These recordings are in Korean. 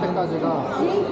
때까지가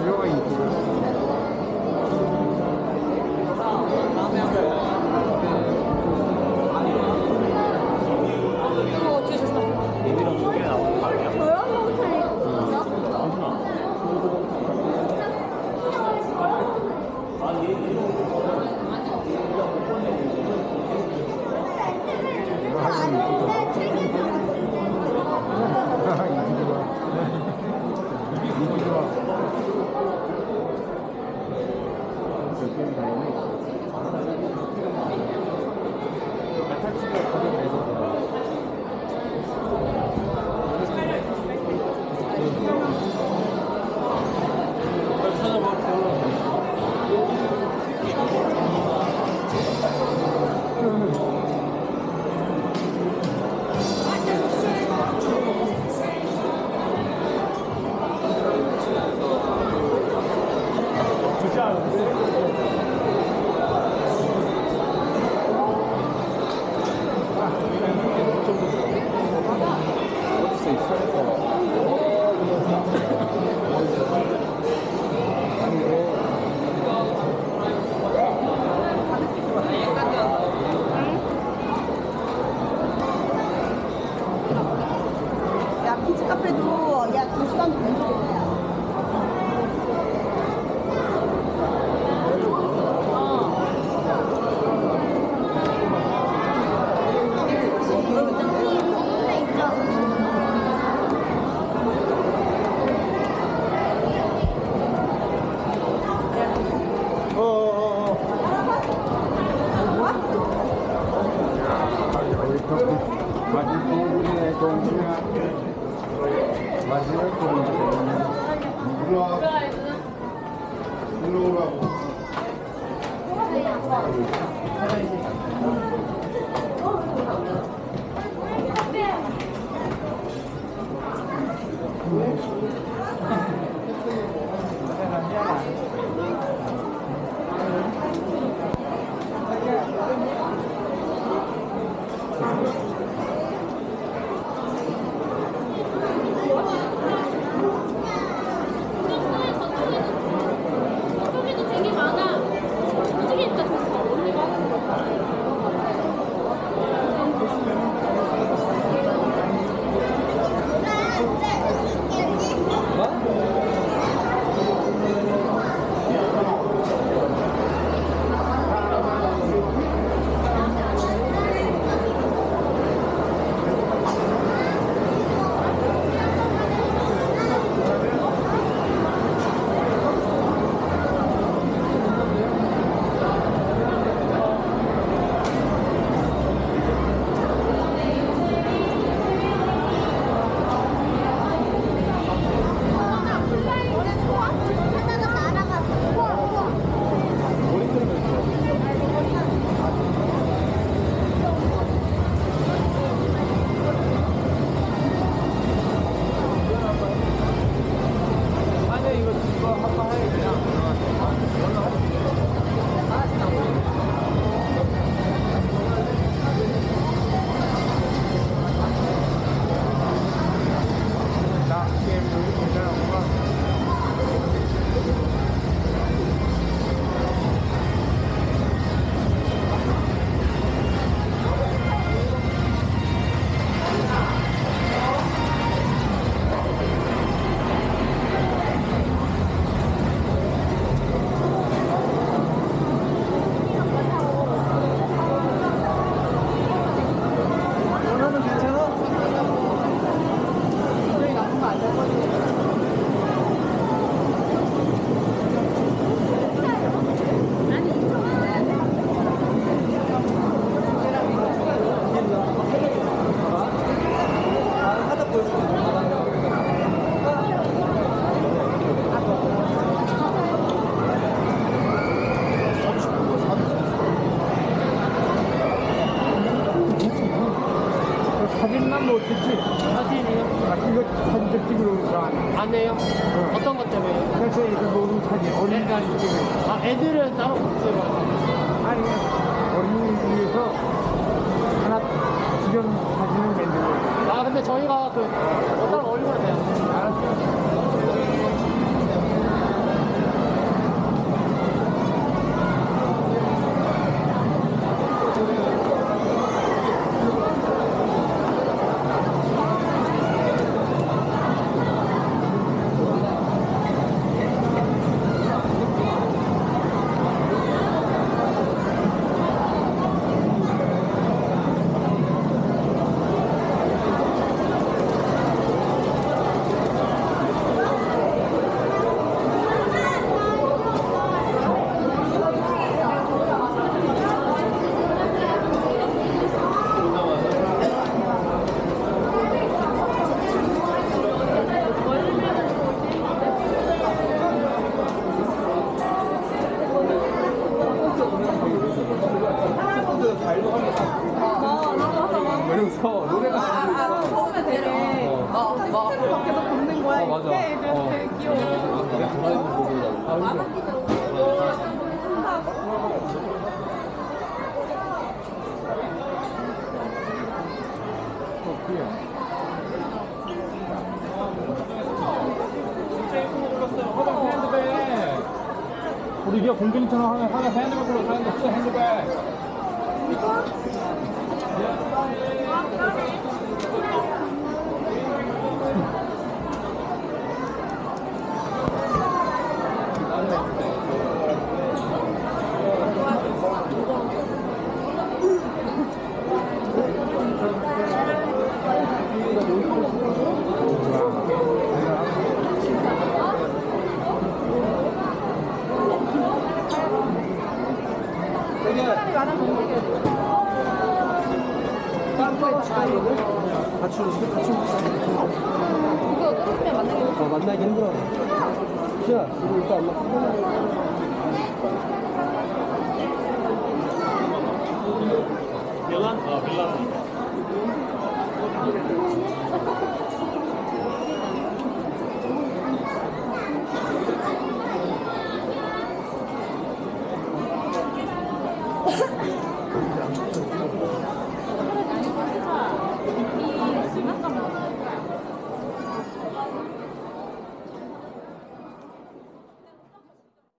really? 카페도 약 2시간도 된 적이 없어요. Thank you. わずらっと。 찍으러 좋아하네. 안 해요? 어떤 것 때문에? 그래서 이거 모든 사진, 어린이 사진 찍으러. 아, 애들은 따로 찍어요. 아니, 어린이 위해서 하나 주변 사진을 만들고. 아, 근데 저희가 그, 어떤 얼굴 돼요. 알았어. 그래서 노래가 아, 처음에 되게 어, 스티커를 막 계속 걷는 거야. 어, 맞아. 이렇게. 그래서 어. 되게 귀여워. 우리 이게 공경처럼 하나 하나 핸드백 걸로 사는 거 핸드백.